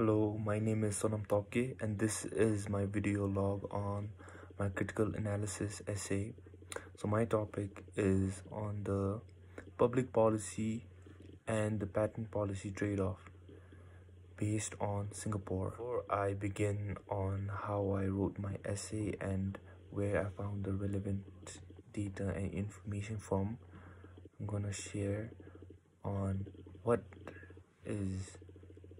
Hello, my name is Sonam Tobgay and this is my video log on my critical analysis essay. So my topic is on the public policy and the patent policy trade-off based on Singapore. Before I begin on how I wrote my essay and where I found the relevant data and information from, I'm gonna share on what is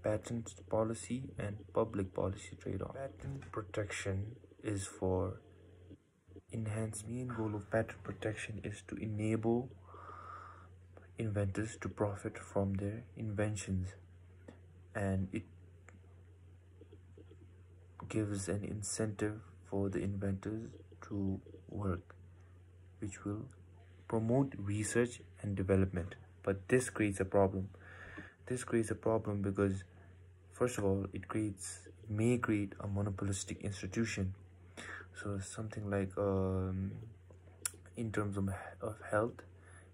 patent policy and public policy trade-off. Patent protection is for enhanced main goal of patent protection is to enable inventors to profit from their inventions. And it gives an incentive for the inventors to work which will promote research and development. But this creates a problem this creates a problem because first of all it creates may create a monopolistic institution. So something like um, in terms of, of health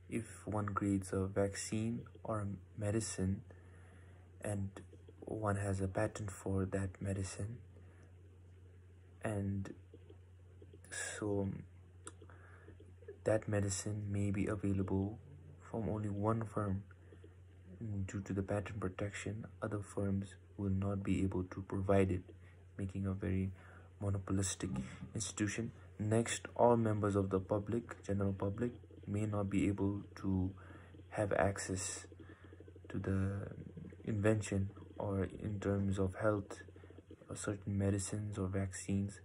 if one creates a vaccine or a medicine and one has a patent for that medicine and so that medicine may be available from only one firm due to the patent protection other firms will not be able to provide it making a very monopolistic institution. Next all members of the public general public may not be able to have access to the invention or in terms of health or certain medicines or vaccines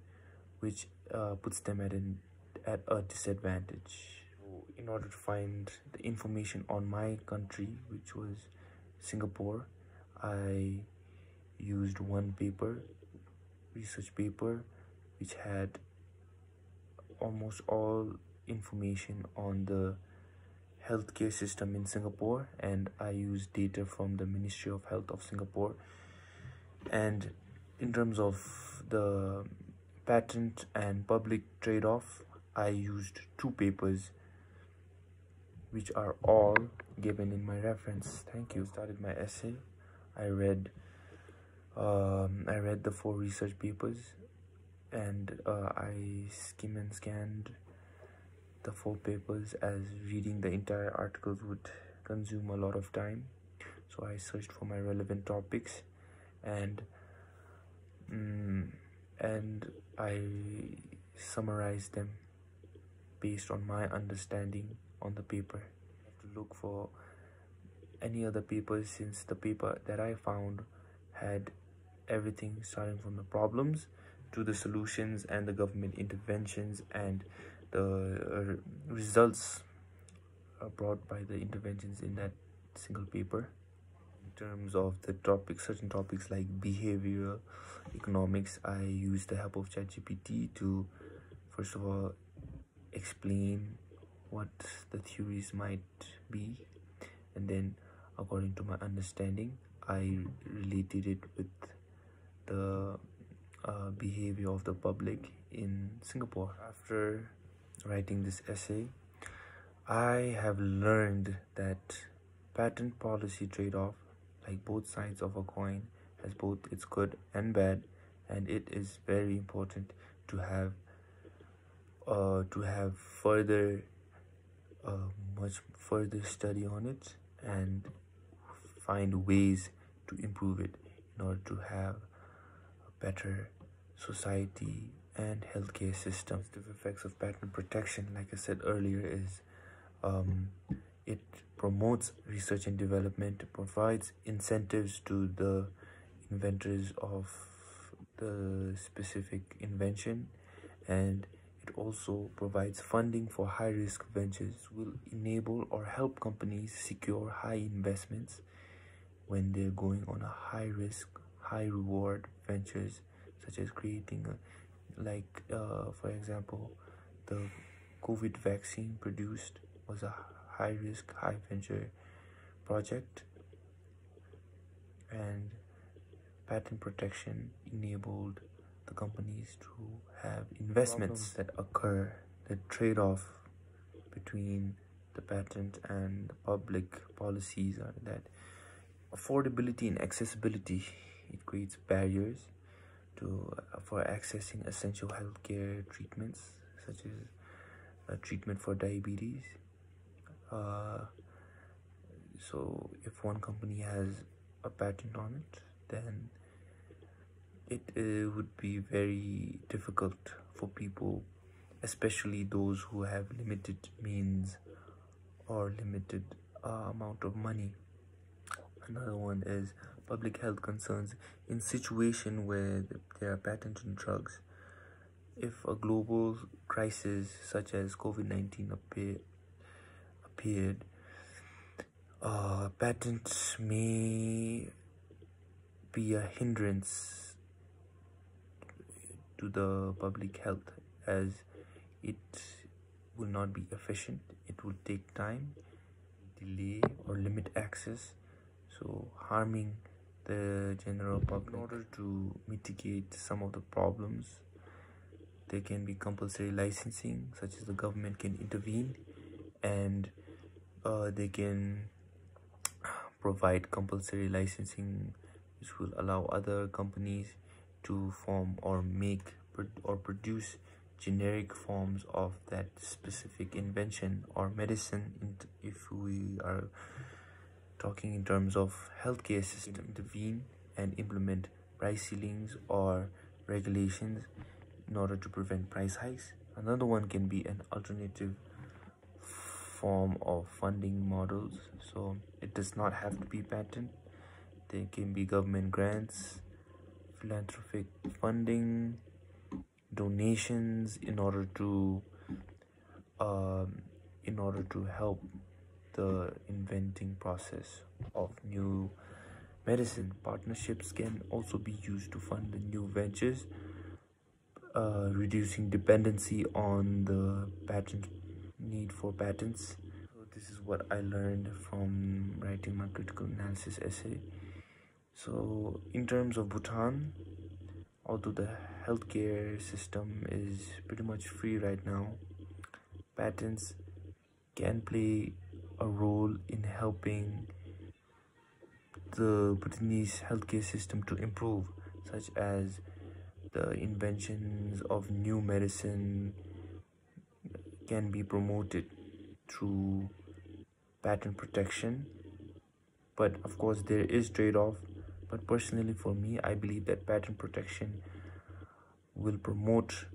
which uh, puts them at an at a disadvantage in order to find the information on my country which was Singapore I used one paper research paper which had almost all information on the healthcare system in Singapore and I used data from the Ministry of Health of Singapore. And in terms of the patent and public trade-off I used two papers which are all given in my reference. Thank you. Started my essay. I read um, i read the four research papers and uh, i skimmed and scanned the four papers as reading the entire articles would consume a lot of time. So i searched for my relevant topics and um, and i summarized them based on my understanding on the paper. To look for any other papers since the paper that I found had everything starting from the problems to the solutions and the government interventions and the uh, results brought by the interventions in that single paper. In terms of the topic certain topics like behavioral economics i used the help of chatgpt to first of all explain what the theories might be. And then according to my understanding i related it with the uh, behavior of the public in singapore. After writing this essay i have learned that patent policy trade-off like both sides of a coin has both its good and bad and it is very important to have uh, to have further uh, much further study on it and find ways to improve it in order to have a better society and healthcare system. The effects of patent protection, like I said earlier, is um, it promotes research and development, provides incentives to the inventors of the specific invention, and it also provides funding for high-risk ventures, will enable or help companies secure high investments when they're going on a high-risk, high-reward ventures, such as creating, a, like, uh, for example, the COVID vaccine produced was a high-risk, high-venture project, and patent protection enabled the companies to have investments that occur the trade-off between the patent and the public policies are that affordability and accessibility it creates barriers to uh, for accessing essential healthcare treatments such as uh, treatment for diabetes. Uh, so if one company has a patent on it, then it uh, would be very difficult for people, especially those who have limited means or limited uh, amount of money. Another one is public health concerns in situation where there are patented drugs. If a global crisis such as COVID-19 appear, appeared, uh, patents may be a hindrance to the public health as it will not be efficient. It will take time delay or limit access so harming the general public. In order to mitigate some of the problems there can be compulsory licensing such as the government can intervene and uh, they can provide compulsory licensing which will allow other companies to form or make or produce generic forms of that specific invention or medicine if we are talking in terms of healthcare system intervene and implement price ceilings or regulations in order to prevent price hikes. Another one can be an alternative form of funding models. So it does not have to be patent. There can be government grants philanthropic funding donations in order to um, in order to help the inventing process of new medicine. Partnerships can also be used to fund the new ventures uh, reducing dependency on the patent need for patents. So this is what i learned from writing my critical analysis essay so in terms of bhutan although the healthcare system is pretty much free right now patents can play a role in helping the Bhutanese healthcare system to improve such as the inventions of new medicine can be promoted through patent protection. But of course there is trade-off but personally for me i believe that patent protection will promote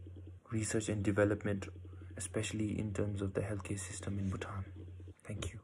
research and development especially in terms of the healthcare system in bhutan. Thank you